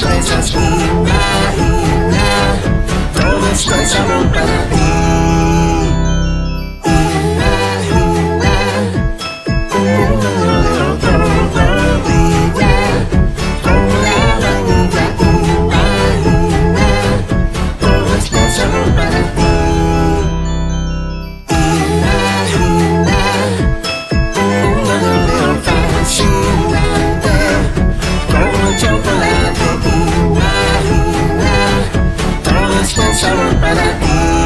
deliciosas fresas, sabor para ti.